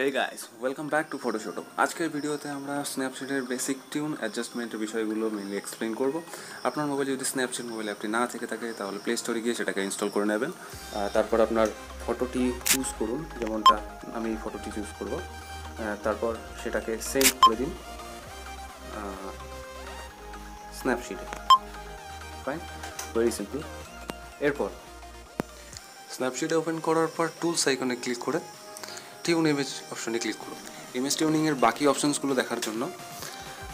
Hey guys welcome back to ফটোশটো আজকের ভিডিওতে আমরা স্ন্যাপচ্যাটের বেসিক টিউন অ্যাডজাস্টমেন্টের বিষয়গুলো মেনলি এক্সপ্লেন করব। আপনার মোবাইলে যদি স্ন্যাপচ্যাট মোবাইল অ্যাপটি না থেকে থাকে, তাহলে প্লে স্টোরে গিয়ে সেটাকে ইনস্টল করে নেবেন। তারপর আপনার ফটোটি চুজ করুন, যেমনটা আমি ফটোটি চুজ করব। তারপর সেটাকে সেভ করে দিন স্ন্যাপশিটে ফাইন ভেরি সিম্পল এরপর স্ন্যাপশিটে ওপেন করার পর টুলস আইকনে ক্লিক করে টিউন ইমেজ অপশনে ক্লিক করুন। ইমেজ টিউনিংয়ের বাকি অপশনসগুলো দেখার জন্য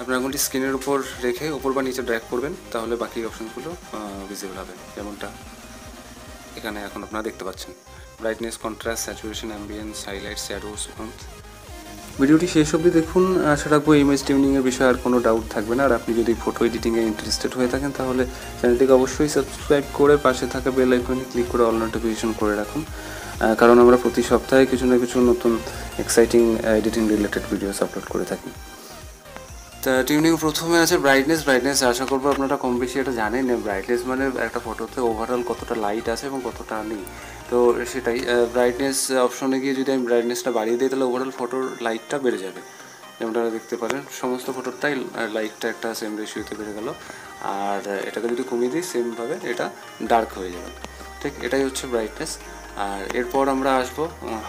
আপনার আঙুলটি স্ক্রিনের উপর রেখে উপর বা নিচে ড্র্যাগ করবেন, তাহলে বাকি অপশনসগুলো ভিজিবল হবে। যেমনটা এখানে এখন আপনারা দেখতে পাচ্ছেন। Brightness contrast saturation ambience highlight shadows ভিডিওটি শেষ অবধি দেখুন। আশা রাখব ইমেজ টিউনিংয়ের বিষয়ে আর কোনো ডাউট থাকবে না। আর আপনি যদি ফটো এডিটিংয়ে ইন্টারেস্টেড হয়ে থাকেন, তাহলে চ্যানেলটিকে অবশ্যই সাবস্ক্রাইব করে পাশে থাকা বেল আইকনে ক্লিক করে অল নোটিফিকেশন করে রাখুন। কারণ আমরা প্রতি সপ্তাহে কিছু না কিছু নতুন exciting editing related videos upload করে থাকি। তা টিউনিং প্রথমে আছে ব্রাইটনেস ব্রাইটনেস আশা করব আপনারা কম বেশি এটা জানেন। ব্রাইটনেস মানে একটা ফটোতে ওভারঅল কতটা লাইট আছে এবং কতটা নেই। তো সেটাই ব্রাইটনেস অপশনে গিয়ে যদি আমি ব্রাইটনেসটা বাড়িয়ে দিই, তাহলে ওভারঅল ফটোর লাইটটা বেড়ে যাবে। যেমনটা দেখতে পারেন, সমস্ত ফটোরটাই লাইটটা একটা সেম রেশিওতে বেড়ে গেল। আর এটাকে যদি কমিয়ে দিই সেমভাবে এটা ডার্ক হয়ে যাবে। ঠিক, এটাই হচ্ছে ব্রাইটনেস আর এরপর আমরা আসব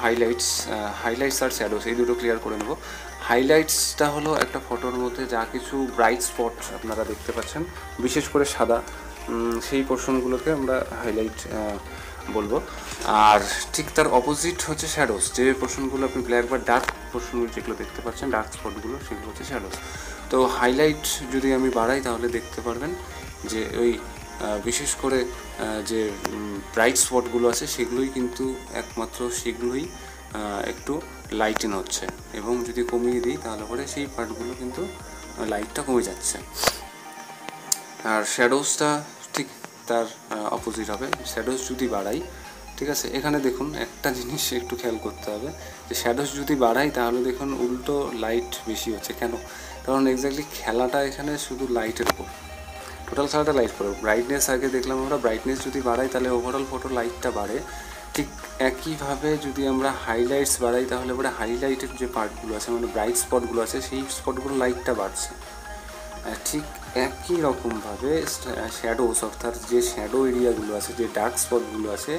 হাইলাইটস হাইলাইটস আর শ্যাডোস এই দুটো ক্লিয়ার করে নেব। হাইলাইটসটা হলো একটা ফটোর মধ্যে যা কিছু ব্রাইট স্পট আপনারা দেখতে পাচ্ছেন, বিশেষ করে সাদা। সেই পোর্শনগুলোকে আমরা হাইলাইট বলব। আর ঠিক তার অপোজিট হচ্ছে শ্যাডোস যে পোর্শনগুলো আপনি ব্ল্যাক বা ডার্ক পোর্শনগুলো যেগুলো দেখতে পাচ্ছেন ডার্ক স্পটগুলো সেগুলো হচ্ছে শ্যাডোস তো হাইলাইট যদি আমি বাড়াই, তাহলে দেখতে পারবেন যে ওই বিশেষ করে যে ব্রাইট স্পটগুলো আছে, সেগুলোই কিন্তু একমাত্র সেগুলোই একটু লাইটেন হচ্ছে। এবং যদি কমিয়ে দিই, তাহলে পরে সেই পার্টগুলো কিন্তু লাইটটা কমে যাচ্ছে। আর শ্যাডোসটা ঠিক তার অপোজিট হবে। শ্যাডোস যদি বাড়াই, ঠিক আছে? এখানে দেখুন, একটা জিনিস একটু খেয়াল করতে হবে, যে শ্যাডোস যদি বাড়াই, তাহলে দেখুন উল্টো লাইট বেশি হচ্ছে। কেন? কারণ এক্স্যাক্টলি খেলাটা এখানে শুধু লাইটের উপর। টোটাল খেলাটা লাইট করো ব্রাইটনেস আগে দেখলাম আমরা ব্রাইটনেস যদি বাড়াই তাহলে ওভারঅল ফটো লাইটটা বাড়ে। ঠিক একইভাবে যদি আমরা হাইলাইটস বাড়াই তাহলে পরে হাইলাইটের যে পার্টগুলো আছে মানে ব্রাইট স্পটগুলো আছে, সেই স্পটগুলো লাইটটা বাড়ছে। ঠিক একই রকমভাবে শ্যাডোস অর্থাৎ যে শ্যাডো এরিয়াগুলো আছে, যে ডার্ক স্পটগুলো আছে,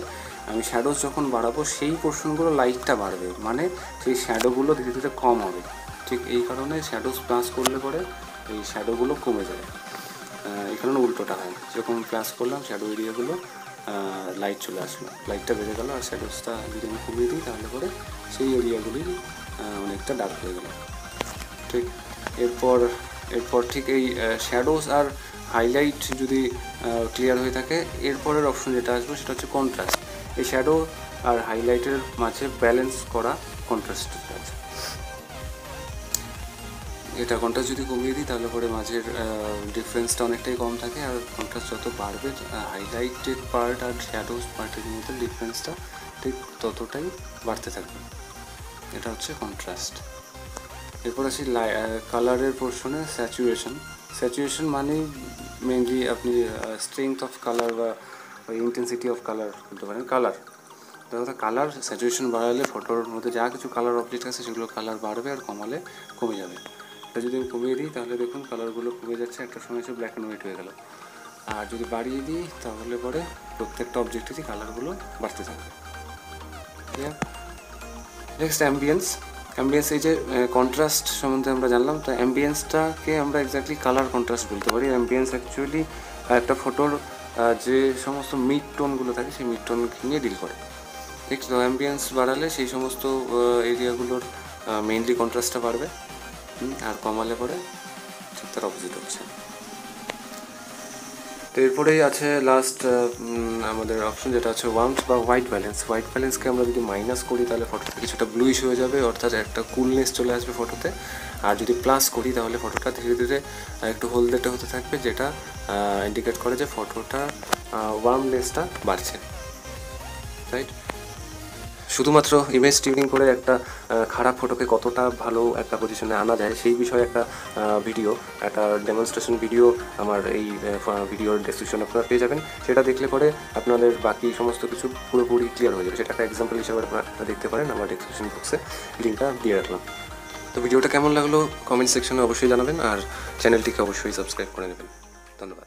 আমি শ্যাডোস যখন বাড়াবো, সেই পোর্শনগুলো লাইটটা বাড়বে। মানে সেই শ্যাডোগুলো ধীরে ধীরে কম হবে। ঠিক এই কারণে শ্যাডোস প্লাস করলে পরে এই শ্যাডোগুলো কমে যায়। কারণে উল্টোটা হয়। যখন প্লাস করলাম শ্যাডো এরিয়াগুলো লাইট চলে আসলো। লাইটটা বেড়ে গেলো আর শ্যাডোসটা যদি আমি কমিয়ে দিই, তাহলে পরে সেই এরিয়াগুলি অনেকটা ডার্ক হয়ে গেলো। ঠিক? এরপর এরপর ঠিক এই শ্যাডোস আর হাইলাইট যদি ক্লিয়ার হয়ে থাকে, এরপরের অপশন যেটা আসবে সেটা হচ্ছে কন্ট্রাস্ট এই শ্যাডো আর হাইলাইটের মাঝে ব্যালেন্স করা কন্ট্রাস্ট আছে। এটা কন্ট্রাস্ট যদি কমিয়ে দিই, তাহলে পরে মাঝের ডিফারেন্সটা অনেকটাই কম থাকে আর কন্ট্রাস্ট যত বাড়বে হাইলাইটেড পার্ট আর শ্যাডোস পার্টের মধ্যে ডিফারেন্সটা ঠিক ততটাই বাড়তে থাকবে। এটা হচ্ছে কন্ট্রাস্ট এরপর আসি কালারের পোর্শনে স্যাচুরেশন স্যাচুরেশন মানেই মেনলি আপনি স্ট্রেংথ অফ কালার বা ইন্টেন্সিটি অফ কালার বলতে পারেন কালার কথা কালার স্যাচুরেশন বাড়ালে ফটোর মধ্যে যা কিছু কালার অবজেক্ট আছে, সেগুলো কালার বাড়বে আর কমালে কমে যাবে। এটা যদি আমি কমিয়ে দিই, তাহলে দেখুন কালারগুলো কমে যাচ্ছে। একটা সময় এসে ব্ল্যাক অ্যান্ড হোয়াইট হয়ে গেল। আর যদি বাড়িয়ে দিই, তাহলে পরে প্রত্যেকটা অবজেক্টেরই কালারগুলো বাড়তে থাকবে। নেক্সট অ্যাম্বিয়েন্স অ্যাম্বিয়েন্স এই যে কন্ট্রাস্ট সম্বন্ধে আমরা জানলাম, তো অ্যাম্বিয়েন্সটাকে আমরা এক্স্যাক্টলি কালার কন্ট্রাস্ট বলতে পারি। অ্যাম্বিয়েন্স অ্যাকচুয়ালি একটা ফটোর যে সমস্ত মিড টোনগুলো থাকে, সেই মিড টোনকে নিয়ে ডিল করে। ঠিক তো অ্যাম্বিয়েন্স বাড়ালে সেই সমস্ত এরিয়াগুলোর মেইনলি কন্ট্রাস্টটা বাড়বে। আর কমালে পরে ঠিক তার অপোজিট হচ্ছে। তো এরপরেই আছে লাস্ট আমাদের অপশন যেটা আছে ওয়ার্মস বা হোয়াইট ব্যালেন্স হোয়াইট ব্যালেন্সকে আমরা যদি মাইনাস করি তাহলে ফটোটা কিছুটা ব্লুইশ হয়ে যাবে, অর্থাৎ একটা কুলনেস চলে আসবে ফটোতে আর যদি প্লাস করি তাহলে ফটোটা ধীরে ধীরে একটু হলদেটে হতে থাকবে, যেটা ইন্ডিকেট করে যে ফটোটা ওয়ার্মনেসটা বাড়ছে। রাইট শুধুমাত্র ইমেজ টিউনিং করে একটা খারাপ ফটোকে কতটা ভালো একটা পজিশনে আনা যায়, সেই বিষয়ে একটা ভিডিও একটা ডেমনস্ট্রেশন ভিডিও আমার এই ভিডিওর ডেসক্রিপশন আপনারা পেয়ে যাবেন। সেটা দেখলে পরে আপনাদের বাকি সমস্ত কিছু পুরোপুরি ক্লিয়ার হয়ে যাবে। সেটা একটা এক্সাম্পল হিসেবে আপনারা দেখতে পারেন আমার ডেসক্রিপশন বক্সে লিঙ্কটা দিয়ে রাখলাম। তো ভিডিওটা কেমন লাগল? কমেন্ট সেকশনে অবশ্যই জানাবেন আর চ্যানেলটিকে অবশ্যই সাবস্ক্রাইব করে নেবেন। ধন্যবাদ।